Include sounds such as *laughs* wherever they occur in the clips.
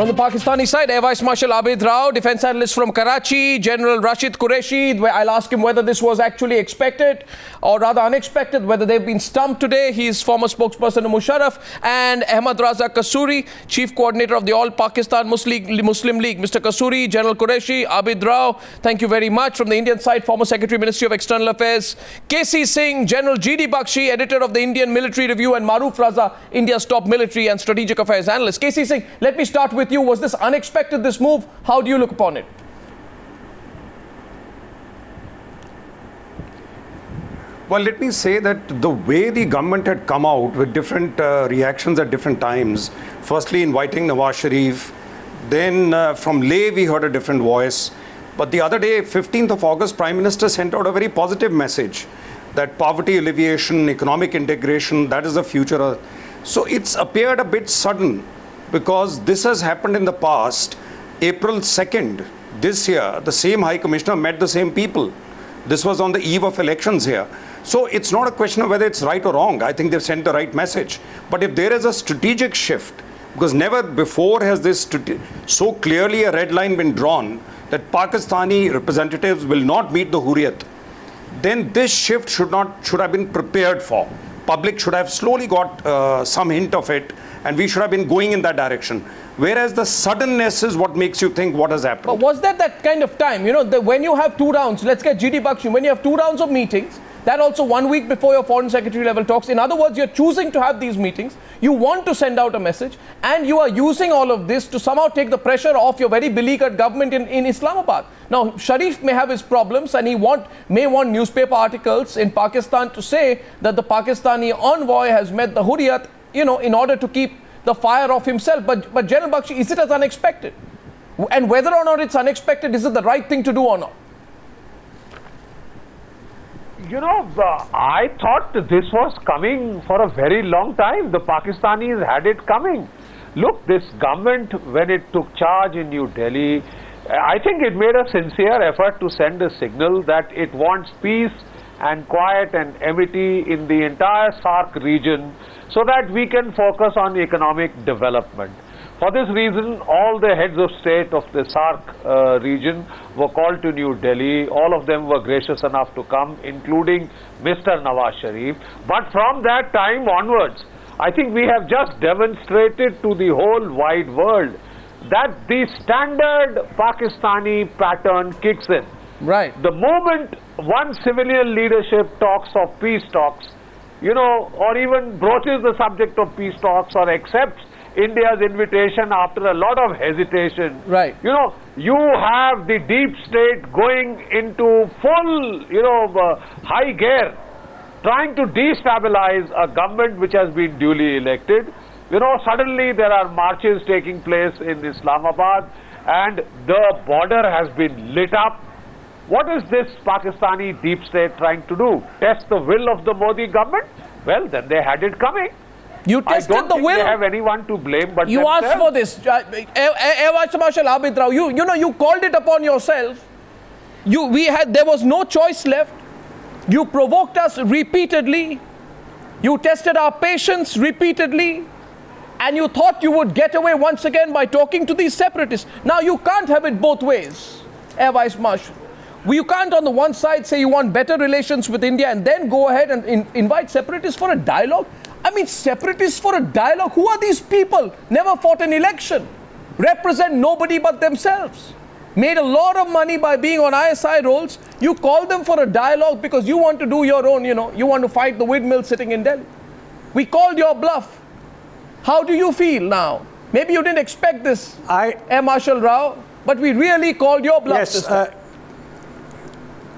From the Pakistani side, Air Vice Marshal Abid Rao, defense analyst from Karachi, General Rashid Qureshi, I'll ask him whether this was actually expected or rather unexpected, whether they've been stumped today. He's former spokesperson of Musharraf and Ahmad Raza Kasuri, chief coordinator of the All Pakistan Muslim, Muslim League. Mr. Kasuri, General Qureshi, Abid Rao, thank you very much. From the Indian side, former Secretary Ministry of External Affairs, KC Singh, General G.D. Bakshi, editor of the Indian Military Review, and Maruf Raza, India's top military and strategic affairs analyst. KC Singh, let me start with you. Was this unexpected, this move? How do you look upon it? Well, let me say that the way the government had come out with different uh, reactions at different times, firstly inviting Nawaz Sharif, then uh, from Leh we heard a different voice. But the other day, 15th of August, Prime Minister sent out a very positive message that poverty alleviation, economic integration, that is the future. So it's appeared a bit sudden because this has happened in the past. April 2nd, this year, the same High Commissioner met the same people. This was on the eve of elections here. So it's not a question of whether it's right or wrong. I think they've sent the right message. But if there is a strategic shift, because never before has this so clearly a red line been drawn that Pakistani representatives will not meet the Hurriyat, then this shift should not should have been prepared for. Public should have slowly got uh, some hint of it, and we should have been going in that direction. Whereas the suddenness is what makes you think what has happened. But was that that kind of time? You know, the, when you have two rounds, let's get GD Bakshi, when you have two rounds of meetings, that also one week before your foreign secretary level talks. In other words, you're choosing to have these meetings. You want to send out a message and you are using all of this to somehow take the pressure off your very beleaguered government in, in Islamabad. Now, Sharif may have his problems and he want, may want newspaper articles in Pakistan to say that the Pakistani envoy has met the Hurriyat, you know, in order to keep the fire off himself. But, but General Bakshi, is it as unexpected? And whether or not it's unexpected, is it the right thing to do or not? You know, I thought this was coming for a very long time. The Pakistanis had it coming. Look, this government, when it took charge in New Delhi, I think it made a sincere effort to send a signal that it wants peace and quiet and amity in the entire SAARC region so that we can focus on economic development. For this reason, all the heads of state of the SAARC uh, region were called to New Delhi. All of them were gracious enough to come, including Mr. Nawaz Sharif. But from that time onwards, I think we have just demonstrated to the whole wide world that the standard Pakistani pattern kicks in. Right. The moment one civilian leadership talks of peace talks, you know, or even broaches the subject of peace talks or accepts India's invitation after a lot of hesitation. Right. You know, you have the deep state going into full, you know, uh, high gear, trying to destabilize a government which has been duly elected. You know, suddenly there are marches taking place in Islamabad and the border has been lit up. What is this Pakistani deep state trying to do? Test the will of the Modi government? Well, then they had it coming. You tested I don't the think will. They have anyone to blame but you themselves. asked for this. Uh, eh, eh, eh, Air Vice Marshal Abid Rao, you, you know, you called it upon yourself. You, we had, there was no choice left. You provoked us repeatedly. You tested our patience repeatedly. And you thought you would get away once again by talking to these separatists. Now, you can't have it both ways, Air Vice Marshal. You can't, on the one side, say you want better relations with India and then go ahead and in, invite separatists for a dialogue. I mean, separatists for a dialogue. Who are these people? Never fought an election. Represent nobody but themselves. Made a lot of money by being on ISI rolls. You call them for a dialogue because you want to do your own, you know, you want to fight the windmill sitting in Delhi. We called your bluff. How do you feel now? Maybe you didn't expect this, I, Air Marshal Rao, but we really called your bluff yes, uh,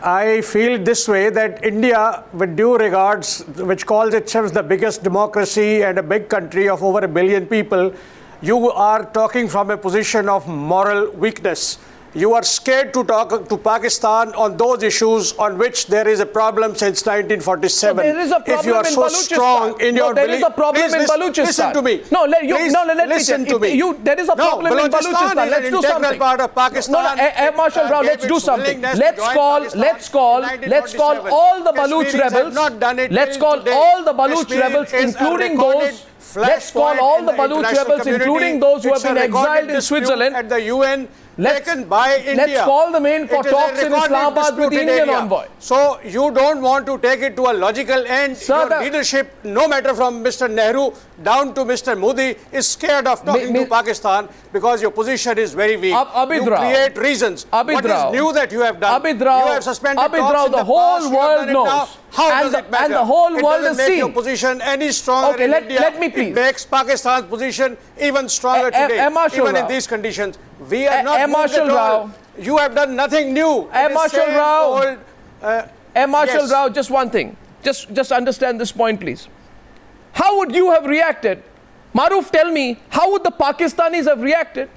I feel this way that India, with due regards, which calls itself the biggest democracy and a big country of over a billion people, you are talking from a position of moral weakness. You are scared to talk to Pakistan on those issues on which there is a problem since 1947. there is a problem if you are in so strong in no, your there belief, is a problem please in listen, Baluchistan. Listen to me. No, let you. Please no, let listen me. to me. You, there is a problem no, in Baluchistan. Let's do something. part of Pakistan. No, no, Air eh, eh, Marshal Rao, let's do something. Let's call. Let's call. Let's call all the Baluch rebels. Let's call all the Baluch rebels, including those Let's call all the Baluch rebels, including those who have been exiled in Switzerland. At the UN, Let's- taken by India. let's call them in for It is a talks in Islamabad with the Indian area. envoy. So you don't want to take it to a logical end. Sir, Your the- leadership, no matter from Mr. Nehru down to Mr. Modi, is scared of talking to Pakistan because your position is very weak. Ab- you create reasons. Abid what Rao. is new that you have done? Abid Rao- you have suspended Abid Rao, the the, whole past, world it now. knows. How And does the- it matter? and the whole it world doesn't make seen. your position any stronger Okay, in let- India. let me please. It makes Pakistan's position even stronger A- today. Even in these conditions. We are A- not A. moved Marshal. Rao. You have done nothing new. A. Is Marshal Rao. old, uh, Eh, Marshal Yes. Rao, just one thing. Just, just understand this point, please. How would you have reacted? Maruf, tell me, how would the Pakistanis have reacted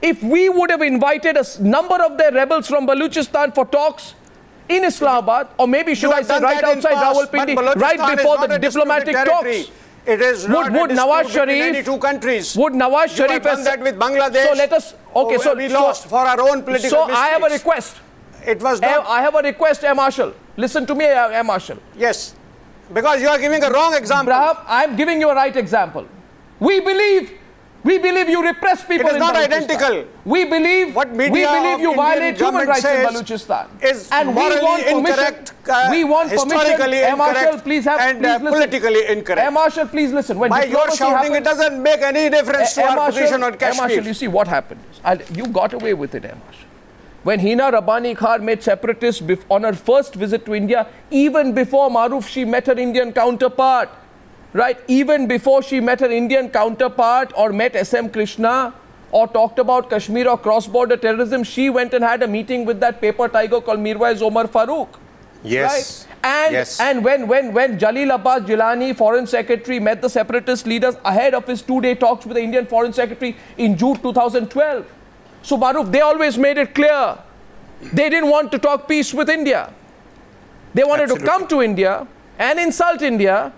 if we would have invited a number of their rebels from Baluchistan for talks in Islamabad, or maybe should you I say right outside past, Rawalpindi, right before the a diplomatic talks? It is not Would- would Nawaz Sharif- two countries. Would Nawaz Sharif have done that with Bangladesh. So let us- oh, okay, Oh, so- we so- lost for our own political So I have a request. It was not. I have a request, Air Marshal. Listen to me, Air Marshal. yes, because you are giving a wrong example. Abraham, I'm giving you a right example. We believe, we believe you repress people It is not identical. We believe, What we media believe of you Indian violate human rights in says Balochistan. is and we want permission. incorrect, uh, we want permission. Air Marshal, incorrect, please have, and, please uh, listen. politically incorrect. Air Marshal, please listen. When By your shouting, happens, it doesn't make any difference to Air our position on Air Kashmir. Marshal, you see what happened. I'll, you got away with it, Air Marshal. When Hina Rabbani Khan made separatists on her first visit to India, even before Maruf, she met her Indian counterpart. Right? Even before she met her Indian counterpart or met S.M. Krishna or talked about Kashmir or cross border terrorism, she went and had a meeting with that paper tiger called Mirwais Omar Farooq. Yes. Right? And, yes. and when, when, when Jalil Abbas Jilani, foreign secretary, met the separatist leaders ahead of his two day talks with the Indian foreign secretary in June 2012. So, Maruf, they always made it clear they didn't want to talk peace with India. They wanted Absolutely. to come to India and insult India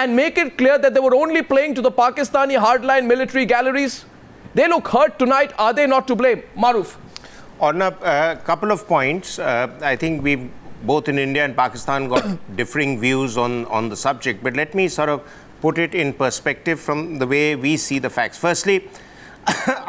and make it clear that they were only playing to the Pakistani hardline military galleries. They look hurt tonight. Are they not to blame? Maruf. On a uh, couple of points, uh, I think we've both in India and Pakistan got *coughs* differing views on, on the subject. But let me sort of put it in perspective from the way we see the facts. Firstly, *coughs*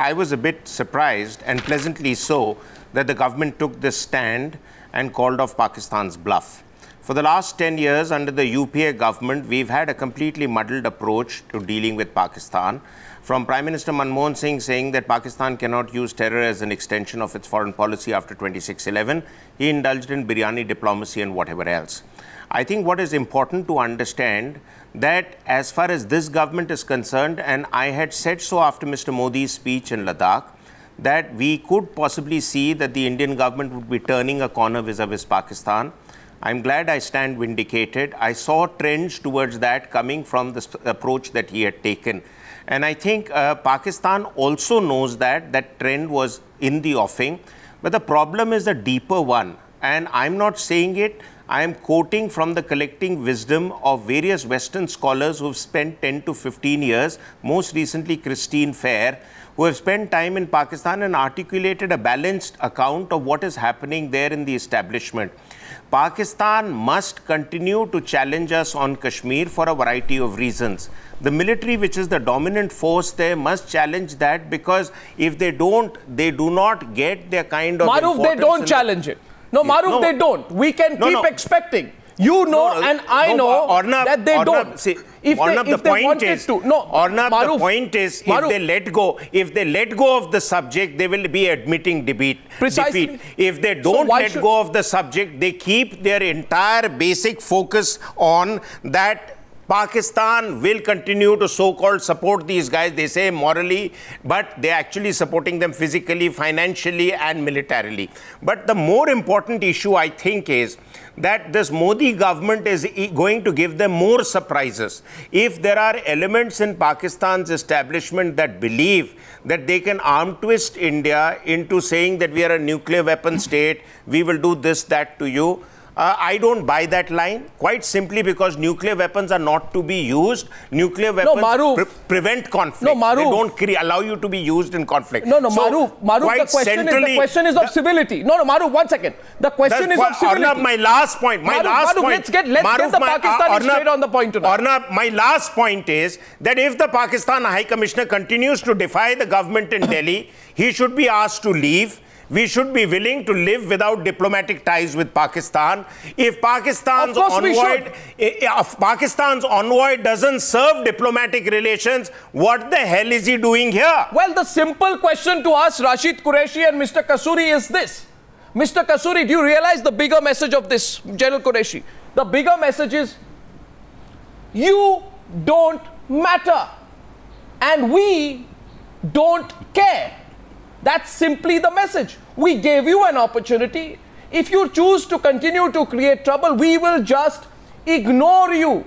I was a bit surprised and pleasantly so that the government took this stand and called off Pakistan's bluff. For the last 10 years, under the UPA government, we've had a completely muddled approach to dealing with Pakistan. From Prime Minister Manmohan Singh saying that Pakistan cannot use terror as an extension of its foreign policy after 2611, he indulged in biryani diplomacy and whatever else. I think what is important to understand that as far as this government is concerned, and I had said so after Mr. Modi's speech in Ladakh, that we could possibly see that the Indian government would be turning a corner vis-a-vis Pakistan. I'm glad I stand vindicated. I saw trends towards that coming from the approach that he had taken. And I think uh, Pakistan also knows that that trend was in the offing. But the problem is a deeper one. And I'm not saying it, I am quoting from the collecting wisdom of various Western scholars who've spent 10 to 15 years, most recently Christine Fair, who have spent time in Pakistan and articulated a balanced account of what is happening there in the establishment. Pakistan must continue to challenge us on Kashmir for a variety of reasons. The military, which is the dominant force there, must challenge that because if they don't, they do not get their kind of. Maruf, they don't challenge it. No, Maruf, No. they don't. We can No, keep no. expecting. You know, No, and I no, know Arnab- that they Arnab, don't. See, if Arnab, they, if the they point wanted is, to, no, Arnab, Maruf, the point is, Maruf, if they let go, if they let go of the subject, they will be admitting defeat. Precisely. defeat. If they don't why let should- go of the subject, they keep their entire basic focus on that. Pakistan will continue to so-called support these guys. They say morally, but they're actually supporting them physically, financially, and militarily. But the more important issue, I think, is that this Modi government is going to give them more surprises. If there are elements in Pakistan's establishment that believe that they can arm twist India into saying that we are a nuclear weapon state, we will do this, that to you. Uh, I don't buy that line, quite simply because nuclear weapons are not to be used. Nuclear weapons Maruf. pre- prevent conflict. No, Maruf. They don't cre- allow you to be used in conflict. No, no, So, Maruf, Maruf, the question is the question is of the- civility. No, no, Maruf, one second. The question is of civility. Arnab, my last point. My Maruf, last Maruf, point. let's get- let's get the my- Pakistani Arnab- straight on the point tonight. Arnab, my last point is that if the Pakistan High Commissioner continues to defy the government in Delhi, he should be asked to leave. We should be willing to live without diplomatic ties with Pakistan. If Pakistan's envoy, eh, eh, if Pakistan's envoy doesn't serve diplomatic relations, what the hell is he doing here? Well, the simple question to ask Rashid Qureshi and Mr. Kasuri is this. Mr. Kasuri, do you realize the bigger message of this, General Qureshi? The bigger message is you don't matter and we don't care. That's simply the message. We gave you an opportunity. If you choose to continue to create trouble, we will just ignore you.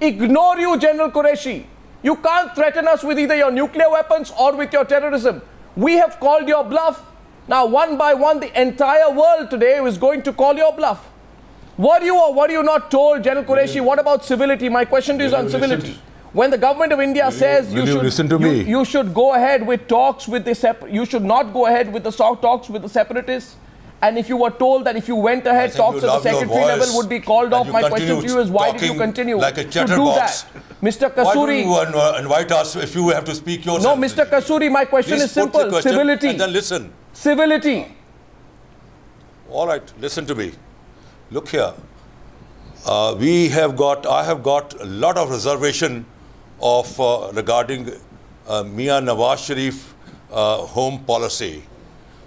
Ignore you, General Qureshi. You can't threaten us with either your nuclear weapons or with your terrorism. We have called your bluff. Now, one by one, the entire world today is going to call your bluff. Were you or were you not told, General Qureshi, what about civility? My question to you is on civility. When the government of India says will you should listen to you, me? you should go ahead with talks with the sep- you should not go ahead with the talks with the separatists. And if you were told that if you went ahead, talks at the secretary level would be called off. My question to you is why did you continue like a to do chatterbox? that? Mr. Why don't Kasuri, you uh, invite us if you have to speak yourself? no, Mr. Kasuri, my question Please is simple. question Civility. And then listen. Civility. All right, listen to me. Look here. Uh, we have got, I have got a lot of reservation of uh, regarding uh, Mia Nawaz Sharif uh, home policy.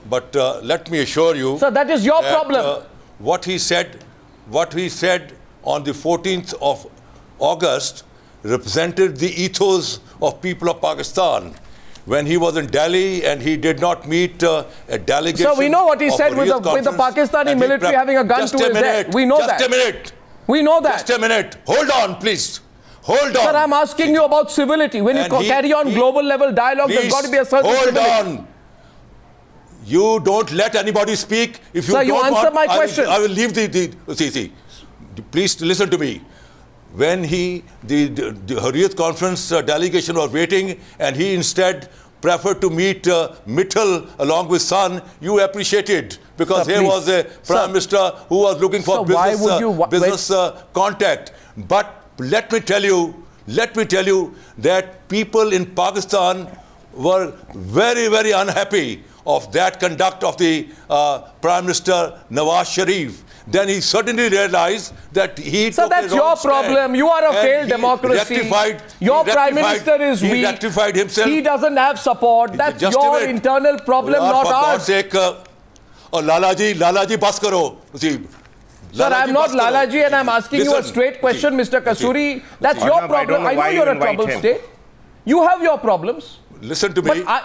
But uh, let me assure you. So that is your that, problem. what he said, what he said on the 14th of August represented the ethos of people of Pakistan. When he was in Delhi and he did not meet uh, a delegation. So we know what he said with the- with the Pakistani military having a gun Just to a his head. We know Just that. a minute. We know that. Just a minute. Hold on, please. Hold on. Sir, I'm asking you about civility. When you And co- he- carry on he- global level dialogue, there's Please, got to be a certain Hold civility. on. You don't let anybody speak. If you Sir, you don't answer want, my I will- question. I will, leave the, the see, see. Please listen to me. When he, the, the, the Hurriyat conference uh, delegation was waiting and he instead preferred to meet uh, Mittal along with Sun, you appreciated because Sir, here please. was a prime Sir. minister who was looking for Sir, why business, would uh, you- business uh, contact. But let me tell you, let me tell you that people in Pakistan were very, very unhappy of that conduct of the uh, Prime Minister Nawaz Sharif. Then he certainly realized that he So that's your problem. You are a failed he democracy. Your prime minister is he weak. rectified himself. He doesn't have support. That's your internal problem, not for ours. God's sake, uh, oh, Lalaji, Lalaji, bas karo. See, Sir, I'm not Lalaji and I'm asking you a straight question, Mr. Kasuri. That's your Arnab, problem. don't know I know you you're a troubled him. state. You have your problems. Listen to me. I-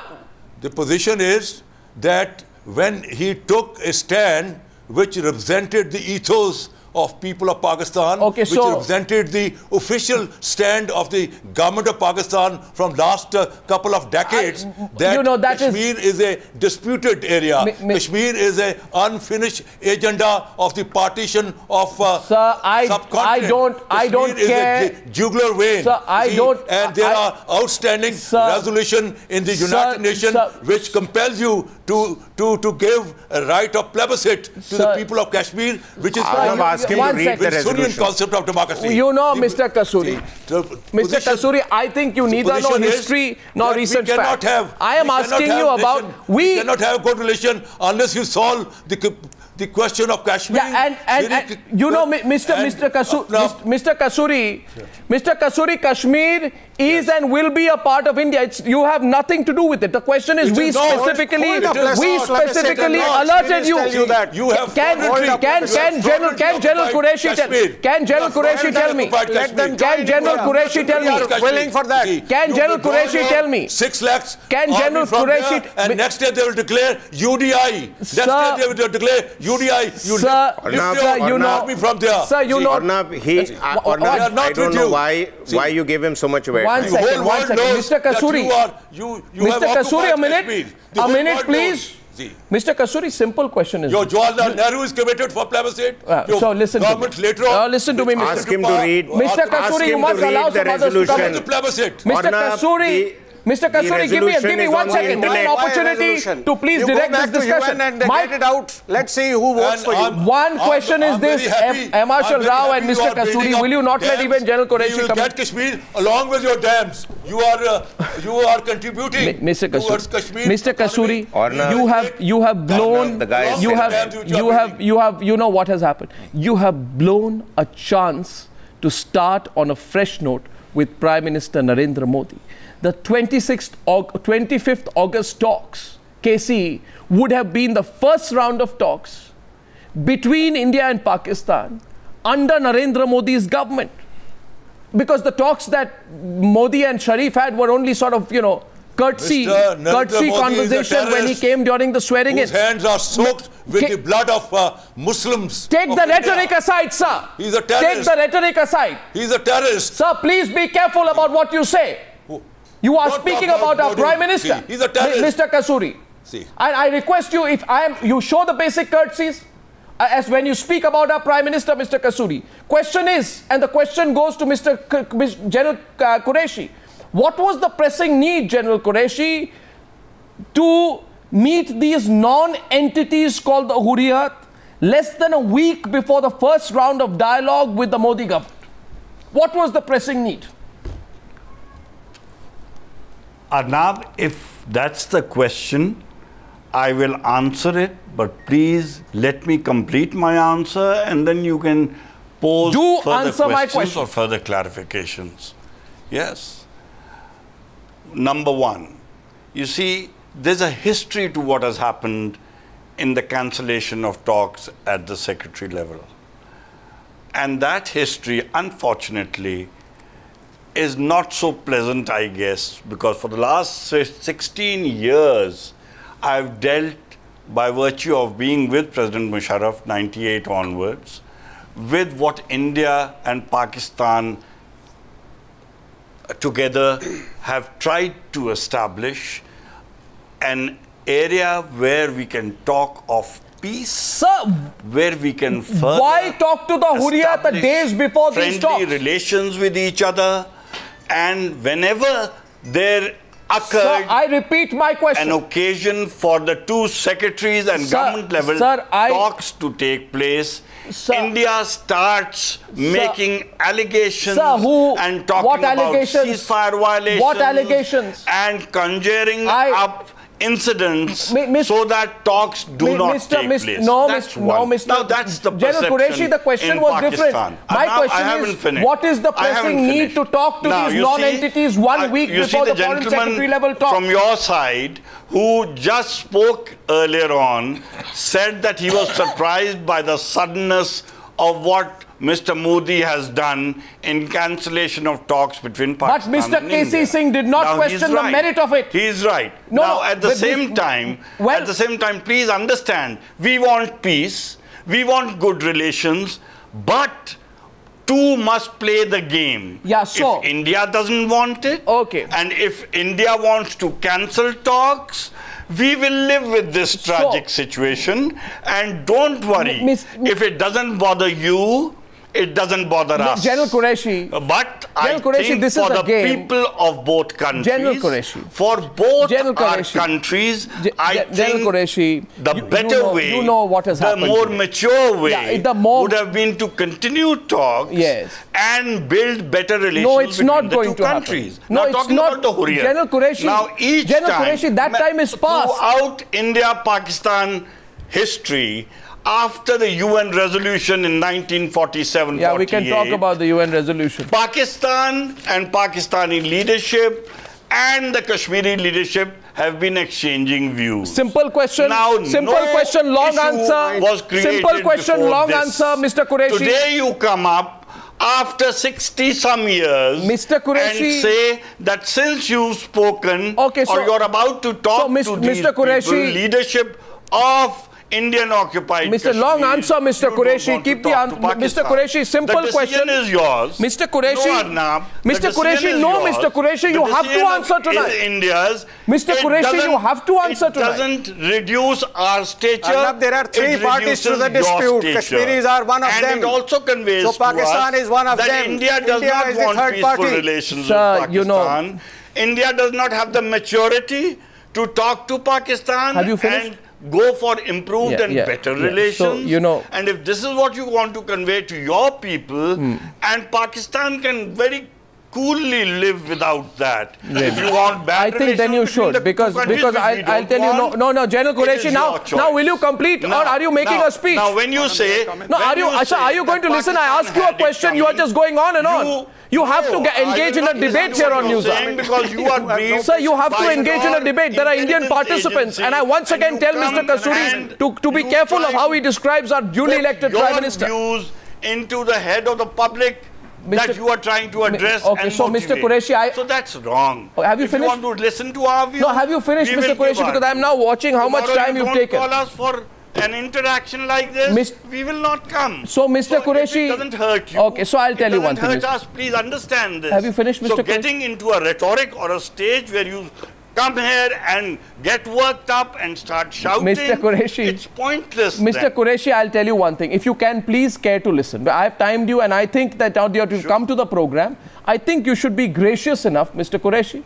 the position is that when he took a stand which represented the ethos of people of Pakistan, Okay, which so- represented the official stand of the government of Pakistan from last uh, couple of decades, that you know, that is- Kashmir is, a disputed area. Mi- mi- Kashmir is a unfinished agenda of the partition of uh, Sir, I- subcontinent. I don't- I don't Kashmir is care. a ju- jugular vein. Sir, I See, don't- And there I- are outstanding Sir- resolution in the United Nations which compels you to, to, to give a right of plebiscite to Sir- the people of Kashmir, which is ah, Arnab, you- ask him one to read second. the resolution. concept of democracy. You know, The- Mr. Kasuri. The Mr. Kasuri, I think you neither know history nor recent we cannot. Have, I am asking you about relation- we. cannot have good relation unless you solve the the question of Kashmir. Yeah, and, and, and you know, Mr. and- Mr. Kasu, Now- Mr. Kasuri, Mr. Kasuri, Kashmir is and will be a part of India. It's, you have nothing to do with it. The question is, It we is specifically, Hold up, we not, specifically settle alerted you. You that. You have Can fraudulently- can can General can General fraudulently Qureshi tell Kashmir. can General You Qureshi tell me fraudulently Let them Kashmir. Can General India. Qureshi tell me? willing for that. Can General withdraw Qureshi tell me? Six lakhs. Can General from Qureshi- there, And next day they will declare UDI. Next Sir- day they will declare UDI. You Sir, lift- lift Arnab, your sir, you know, army from there. sir, you know, Arnab, he, Arnab, I don't know why why you give him so much weight. One second, one second. Mr. Kasuri. you are, you, you Mr. Kasuri, a minute. A minute, please. See. Mr. Kasuri, simple question is Your. Jawaharlal Nehru is committed for plebiscite. Uh, Your so listen to me. later on. Uh, listen to me, Mr. Ask him to read. Mr. Kasuri, you must allow the some others to come resolution. the plebiscite. Mr. Kasuri, Mr. the Kasuri, give me, resolution give me is one on second. Give an opportunity to please you direct this discussion. And My- get it out. Let's see who votes for you. I'm- One I'm- question is I'm this, very happy- M- M. Marshal Rao and Mr. are Kasuri, will you not let even General Qureshi You will come get in? Kashmir along with your dams. You are, uh, you are contributing Mi- Mr. towards Kasuri, Kashmir. Mr. economy. Kasuri, you have you have blown the guy you have you have you have you know what has happened. You have blown a chance to start on a fresh note with Prime Minister Narendra Modi. The 26th Aug- 25th August talks, KC, would have been the first round of talks between India and Pakistan under Narendra Modi's government because the talks that Modi and Sharif had were only sort of, you know, courtesy, Mr. Narendra courtesy Modi is a conversation when he came during the swearing in. Whose hands are soaked with the blood of uh, Muslims. Take of the India. rhetoric aside, sir. He's a terrorist. Take the rhetoric aside. He's a terrorist. Sir, please be careful about what you say. You are Don't speaking about about our Prime Minister. See, he's a terrorist. Mr. Kasuri. See. And I request you, if I am, you show the basic courtesies uh, as when you speak about our Prime Minister, Mr. Kasuri. Question is, and the question goes to Mr. K- K- General uh, Qureshi. What was the pressing need, General Qureshi, to meet these non-entities called the Hurriyat less than a week before the first round of dialogue with the Modi government? What was the pressing need? Arnab, if that's the question, I will answer it, but please let me complete my answer and then you can pose Do further answer my questions question. or further clarifications. Yes. Number one, you see, there's a history to what has happened in the cancellation of talks at the secretary level. And that history, unfortunately, is not so pleasant, I guess, because for the last 16 years, I've dealt by virtue of being with President Musharraf, 98 onwards, with what India and Pakistan together have tried to establish an area where we can talk of peace, Sir, where we can further Why talk to the Hurriyat the days before these friendly talks? relations with each other, and whenever there Sir, I repeat my question. an occasion for the two secretaries and Sir- government level sir, I- talks to take place, Sir- India starts making allegations who- and talking what about allegations? ceasefire violations. What allegations? And conjuring I- up incidents so that talks do not Mr. take Mis- place. no, that's Mr. no. Mr. Now that's the General Qureshi, the question was Pakistan. different. My now question is, finished. what is the pressing need to talk to Now, these non-entities one I- week before see the, Foreign gentleman Secretary level talk? From your side, who just spoke earlier on, said that he was surprised by the suddenness of what Mr. Modi has done in cancellation of talks between Pakistan But Mr. and K.C. India. Singh did not Now, question he's the merit of it. He is right. No, now, at the same this- time, well- at the same time, please understand, we want peace, we want good relations, but two must play the game. Yeah, so- if India doesn't want it, Okay. and if India wants to cancel talks, we will live with this tragic situation. And don't worry, Miss- if it doesn't bother you, it doesn't bother us. General Qureshi, But I Qureshi, think this for a the game. people of both countries, General Qureshi. for both General our countries, I General think Qureshi, the you- you better know- way, you know what has the happened more today. mature way, Yeah, the more- would have been to continue talks Yes. and build better relations No, it's between not the going two to happen. countries. No, now, it's talking not. about the Hurriyat. General Qureshi- Now, each General time, Qureshi, that time is past. Throughout India-Pakistan history, after the UN resolution in 1947 yeah, we can talk about the UN resolution. Pakistan and Pakistani leadership and the Kashmiri leadership have been exchanging views. Simple question. Now, simple no question, long answer. Was created Simple question, long this. answer, Mr. Qureshi. Today you come up after 60 some years Mr. Qureshi- and say that since you've spoken Okay, so- or you're about to talk so, Mis- to Mr. Qureshi- people, leadership of Indian occupied Mr. Kashmir, Long answer, Mr. you Qureshi. Keep the answer. to Mr. Pakistan. Qureshi, simple the question. decision is yours. Mr. Qureshi, No, Arnab. Mr. decision Qureshi, no, yours. Mr. Qureshi, you have to decision answer is tonight. India's. Mr. It Qureshi, you doesn't- have to answer it tonight. doesn't reduce our stature. Arnab, there are three parties to the dispute. stature. Kashmiris are one of and them. it also conveys So to Pakistan us is one of that them. India does India not want third peaceful party. relations Sir, with you know- India does not have the maturity to talk to Pakistan Have you finished? And go for improved Yeah, and yeah, better yeah. So, relations. you know- and if this is what you want to convey to your people, Hmm. and Pakistan can very coolly live without that. If you want bad I think then you relations the should because because I, I'll tell you no no no General it Qureshi now now will you complete or are you making now- a speech? Now, when you say, no, are you, Asha, say are you going to that listen? I ask you a had it question. You are just going on and on. You- have to No, get, engage in a debate here on News. saying Because you are briefed *laughs* Sir, you have to engage in a debate. There are Indian participants, and I once again tell Mr. and to, to be careful of how he describes our duly elected Prime Minister. views into the head of the public Mr. that you are trying to address okay, and so Mr. motivate. Qureshi, I- so that's wrong. Oh, have you if finished? you want to listen to our views, No, have you finished, Mr. Qureshi? Because I'm now watching how much time you you've taken. call us for an interaction like this, Mis- we will not come. So, Mr. if Qureshi- it doesn't hurt you. Okay, so I'll tell you one doesn't thing, hurt us. Please understand this. Have you finished, So Mr. Qureshi? getting into a rhetoric or a stage where you come here and get worked up and start shouting, Mr. Qureshi. it's pointless. Mr. then. Qureshi, I'll tell you one thing. If you can, please care to listen. I've timed you, and I think that now that you've to come to the program, I think you should be gracious enough, Mr. Qureshi,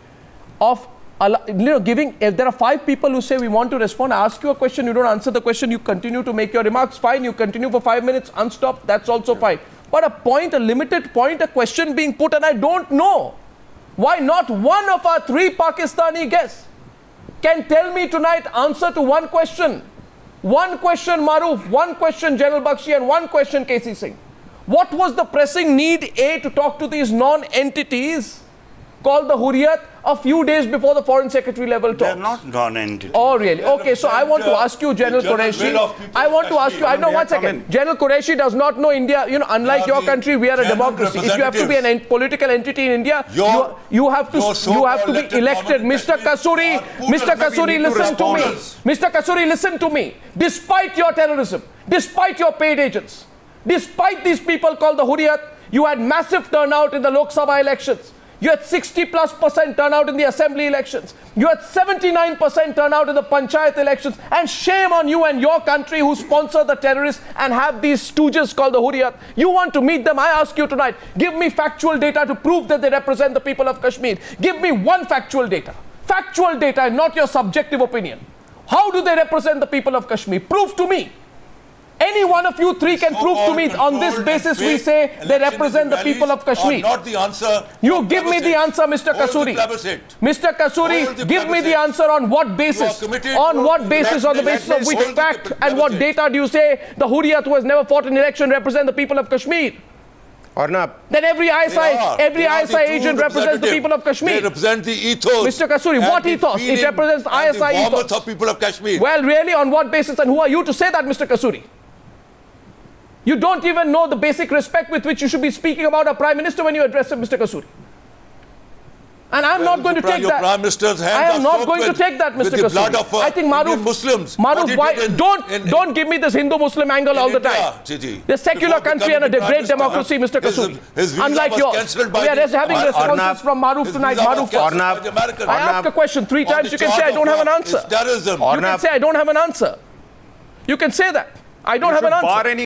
of you know, giving. If there are five people who say we want to respond, I ask you a question, you don't answer the question, you continue to make your remarks. Fine, you continue for five minutes, unstopped. That's also fine. But a point, a limited point, a question being put, and I don't know why not one of our three Pakistani guests can tell me tonight answer to one question. One question Maruf, one question General Bakshi, and one question KC Singh. What was the pressing need, A, to talk to these non-entities called the Hurriyat a few days before the Foreign Secretary level They're talks? not non-entity. Oh, really? Okay, so I want to ask you, General general Qureshi. will of people I want to ask you, I know one second. in? General Qureshi does not know India, you know, unlike your country, we are a democracy. If you have to be an en- political entity in India, Your- you, you have to your you have to be elected. Mr. Kasuri. Mr. Kasuri, listen to me. Mr. Kasuri, listen to me. Despite your terrorism, despite your paid agents, despite these people called the Hurriyat, you had massive turnout in the Lok Sabha elections. You had 60 plus percent turnout in the assembly elections. You had 79 percent turnout in the panchayat elections. And shame on you and your country who sponsor the terrorists and have these stooges called the Hurriyat. You want to meet them? I ask you tonight, give me factual data to prove that they represent the people of Kashmir. Give me one factual data. Factual data and not your subjective opinion. How do they represent the people of Kashmir? Prove to me. Any one of you three can prove to me on this basis we say they represent the elections people of Kashmir. Not the answer. You give me the answer, Mr. Kasuri. Mr. Kasuri, give me the answer on what basis? On what basis, on the basis of which fact and what data do you say the Hurriyat who has never fought an election represent the people of Kashmir? Arnab, Then every They ISI, are. every They are the ISI agent represents the people of Kashmir. They represent the ethos. Mr. Kasuri, what the ethos? It represents and ISI the warmth ethos. of people of Kashmir. Well, really, on what basis and who are you to say that, Mr. Kasuri? You don't even know the basic respect with which you should be speaking about a prime minister when you address him, Mr. Kasuri. And I'm Well, not going to take your that. Prime Minister's hands I am are not soaked going to take that, Mr. the blood Kasuri. of, uh, I think Maruf, Indian Muslims. Maruf, why, in- don't in- don't give me this Hindu-Muslim angle all the India, time. Gigi. The secular country and a becoming Prime great democracy, Mr. his- Kasuri. his visa Unlike yours, we are the- just having Ar- responses Arnab, from Maruf tonight. Maruf cancelled Arnab. I Arnab, asked a question three times. You can say I don't have an answer. it's terrorism. You can say I don't have an answer. You can say that. I don't have an answer. any